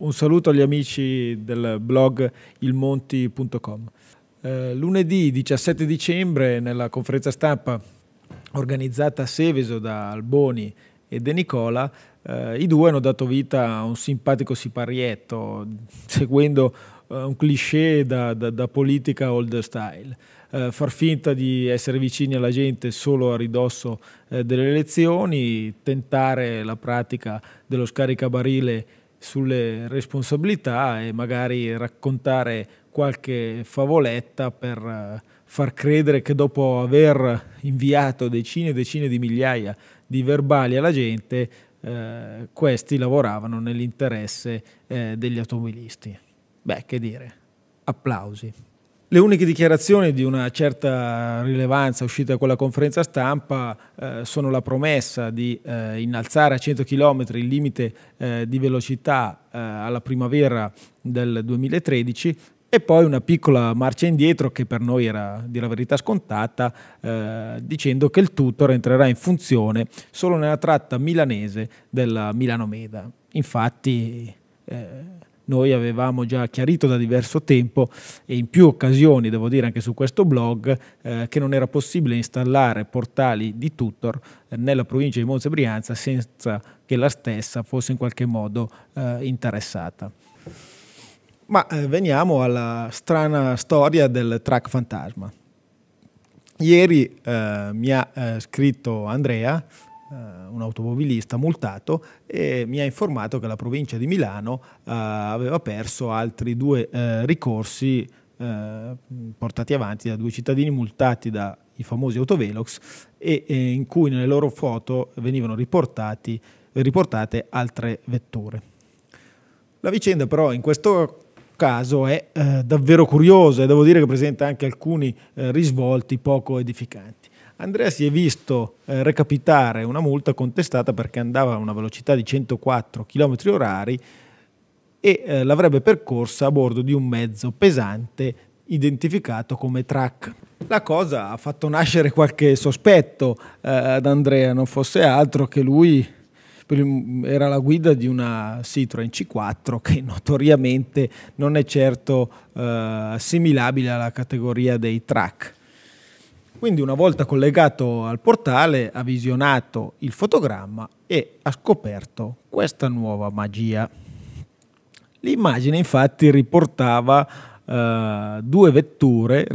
Un saluto agli amici del blog ilmonti.com. Eh, lunedì 17 dicembre, nella conferenza stampa organizzata a Seveso da Alboni e De Nicola, eh, i due hanno dato vita a un simpatico siparietto, seguendo eh, un cliché da, da, da, politica old style. Eh, far finta di essere vicini alla gente solo a ridosso eh, delle elezioni, tentare la pratica dello scaricabarile sulle responsabilità e magari raccontare qualche favoletta per eh, far credere che dopo aver inviato decine e decine di migliaia di verbali alla gente, eh, questi lavoravano nell'interesse eh, degli automobilisti. Beh, che dire, applausi. Le uniche dichiarazioni di una certa rilevanza uscite da quella conferenza stampa eh, sono la promessa di eh, innalzare a 100 km il limite eh, di velocità eh, alla primavera del 2013 e poi una piccola marcia indietro che per noi era di la verità scontata, eh, dicendo che il tutor entrerà in funzione solo nella tratta milanese della Milano Meda. Infatti eh, noi avevamo già chiarito da diverso tempo e in più occasioni, devo dire anche su questo blog, eh, che non era possibile installare portali di tutor eh, nella provincia di Monza Brianza senza che la stessa fosse in qualche modo eh, interessata. Ma eh, veniamo alla strana storia del track fantasma. Ieri eh, mi ha eh, scritto Andrea, un automobilista multato e mi ha informato che la provincia di Milano eh, aveva perso altri due eh, ricorsi eh, portati avanti da due cittadini multati dai famosi autovelox e, in cui nelle loro foto venivano riportate altre vetture. La vicenda però in questo caso è eh, davvero curiosa e devo dire che presenta anche alcuni eh, risvolti poco edificanti. Andrea si è visto eh, recapitare una multa contestata perché andava a una velocità di 104 km orari e eh, l'avrebbe percorsa a bordo di un mezzo pesante identificato come track. La cosa ha fatto nascere qualche sospetto eh, ad Andrea, non fosse altro che lui era la guida di una Citroen C4 che notoriamente non è certo eh, assimilabile alla categoria dei track. Quindi una volta collegato al portale ha visionato il fotogramma e ha scoperto questa nuova magia. L'immagine infatti riportava uh, due vetture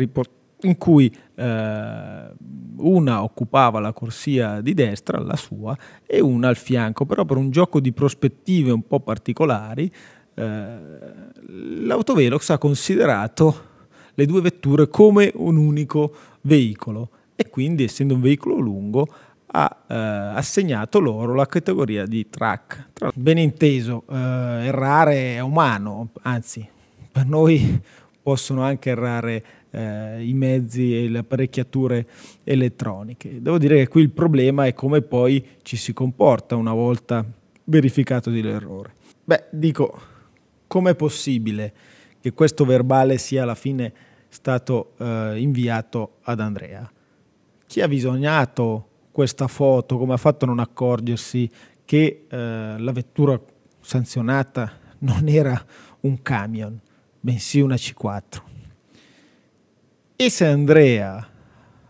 in cui uh, una occupava la corsia di destra, la sua, e una al fianco, però per un gioco di prospettive un po' particolari, uh, l'autovelox ha considerato le due vetture come un unico veicolo e quindi essendo un veicolo lungo ha eh, assegnato loro la categoria di track. Ben inteso, eh, errare è umano, anzi per noi possono anche errare eh, i mezzi e le apparecchiature elettroniche. Devo dire che qui il problema è come poi ci si comporta una volta verificato l'errore. Beh, dico, com'è possibile che questo verbale sia alla fine stato eh, inviato ad Andrea. Chi ha bisognato questa foto, come ha fatto a non accorgersi che eh, la vettura sanzionata non era un camion, bensì una C4? E se Andrea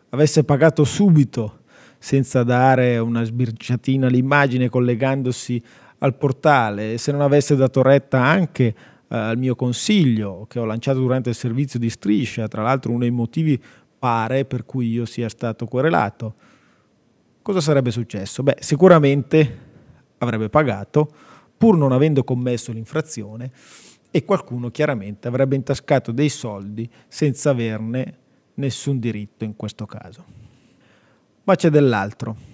avesse pagato subito senza dare una sbirciatina all'immagine collegandosi al portale, se non avesse dato retta anche eh, al mio consiglio che ho lanciato durante il servizio di striscia, tra l'altro uno dei motivi pare per cui io sia stato querelato. Cosa sarebbe successo? Beh, sicuramente avrebbe pagato pur non avendo commesso l'infrazione e qualcuno chiaramente avrebbe intascato dei soldi senza averne nessun diritto in questo caso. Ma c'è dell'altro.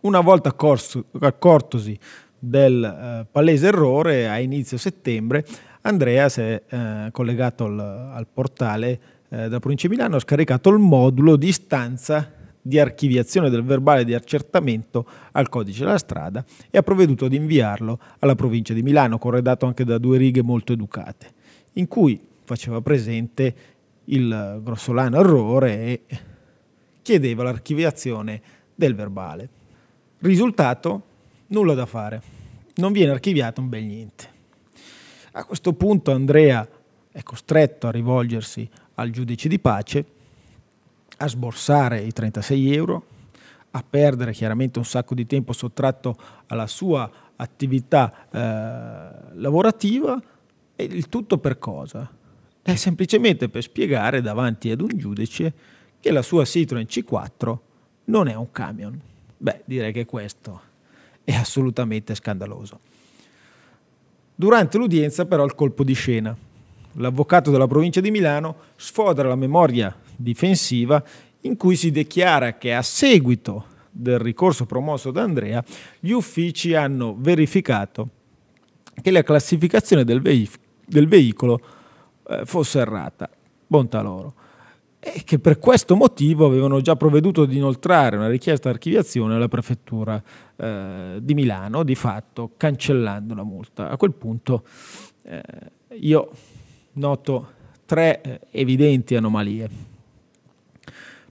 Una volta accorso, accortosi del eh, palese errore a inizio settembre, Andrea si è eh, collegato al, al portale eh, della provincia di Milano, ha scaricato il modulo di istanza di archiviazione del verbale di accertamento al codice della strada e ha provveduto ad inviarlo alla provincia di Milano, corredato anche da due righe molto educate, in cui faceva presente il grossolano errore e chiedeva l'archiviazione del verbale. Risultato? Nulla da fare. Non viene archiviato un bel niente. A questo punto Andrea è costretto a rivolgersi al giudice di pace, a sborsare i 36 euro, a perdere chiaramente un sacco di tempo sottratto alla sua attività eh, lavorativa e il tutto per cosa? È semplicemente per spiegare davanti ad un giudice che la sua Citroen C4 non è un camion. Beh, direi che questo è assolutamente scandaloso. Durante l'udienza però il colpo di scena. L'avvocato della provincia di Milano sfodera la memoria difensiva in cui si dichiara che a seguito del ricorso promosso da Andrea gli uffici hanno verificato che la classificazione del, veif- del veicolo eh, fosse errata. Bontà loro. E che per questo motivo avevano già provveduto ad inoltrare una richiesta di archiviazione alla prefettura eh, di Milano, di fatto cancellando la multa. A quel punto eh, io noto tre eh, evidenti anomalie.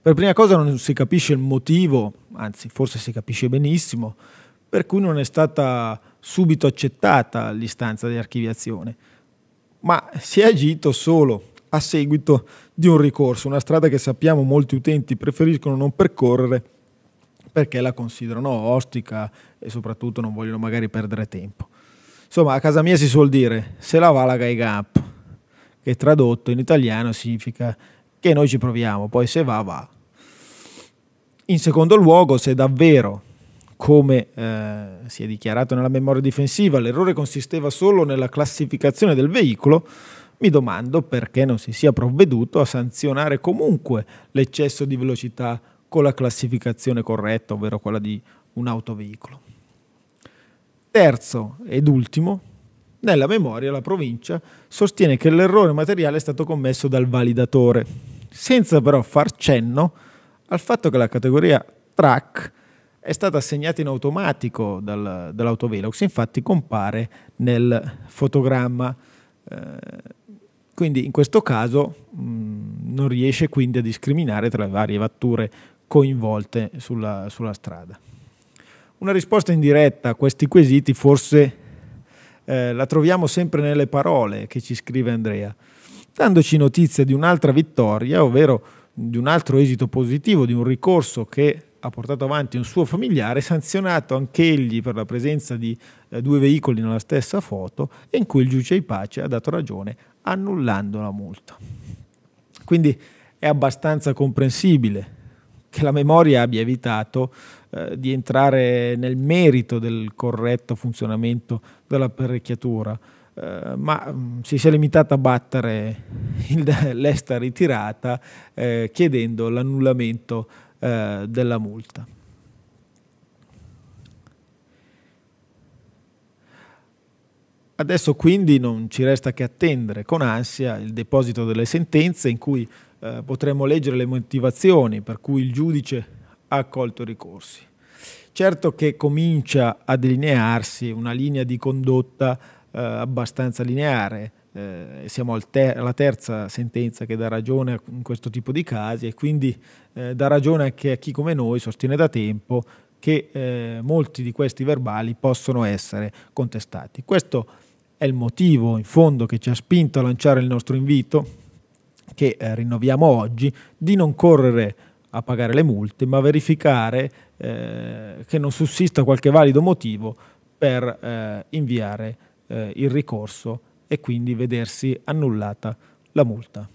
Per prima cosa non si capisce il motivo, anzi forse si capisce benissimo, per cui non è stata subito accettata l'istanza di archiviazione, ma si è agito solo a seguito di un ricorso, una strada che sappiamo molti utenti preferiscono non percorrere perché la considerano ostica e soprattutto non vogliono magari perdere tempo. Insomma, a casa mia si suol dire se la va la gai gap, che tradotto in italiano significa che noi ci proviamo, poi se va va. In secondo luogo, se davvero come eh, si è dichiarato nella memoria difensiva, l'errore consisteva solo nella classificazione del veicolo, mi domando perché non si sia provveduto a sanzionare comunque l'eccesso di velocità con la classificazione corretta, ovvero quella di un autoveicolo. Terzo ed ultimo, nella memoria la provincia sostiene che l'errore materiale è stato commesso dal validatore, senza però far cenno al fatto che la categoria track è stata assegnata in automatico dal, dall'autovelox, infatti compare nel fotogramma. Eh, quindi in questo caso mh, non riesce quindi a discriminare tra le varie vetture coinvolte sulla, sulla strada. Una risposta indiretta a questi quesiti forse eh, la troviamo sempre nelle parole che ci scrive Andrea, dandoci notizia di un'altra vittoria, ovvero di un altro esito positivo, di un ricorso che ha portato avanti un suo familiare, sanzionato anch'egli per la presenza di eh, due veicoli nella stessa foto e in cui il giudice di pace ha dato ragione annullando la multa. Quindi è abbastanza comprensibile che la memoria abbia evitato eh, di entrare nel merito del corretto funzionamento dell'apparecchiatura, eh, ma mh, mm, si sia limitata a battere il, l'esta ritirata eh, chiedendo l'annullamento eh, della multa. Adesso quindi non ci resta che attendere con ansia il deposito delle sentenze in cui eh, potremo leggere le motivazioni per cui il giudice ha accolto i ricorsi. Certo che comincia a delinearsi una linea di condotta eh, abbastanza lineare, eh, siamo al ter- alla terza sentenza che dà ragione in questo tipo di casi e quindi eh, dà ragione anche a chi come noi sostiene da tempo che eh, molti di questi verbali possono essere contestati. Questo è il motivo in fondo che ci ha spinto a lanciare il nostro invito, che eh, rinnoviamo oggi, di non correre a pagare le multe, ma verificare eh, che non sussista qualche valido motivo per eh, inviare il ricorso e quindi vedersi annullata la multa.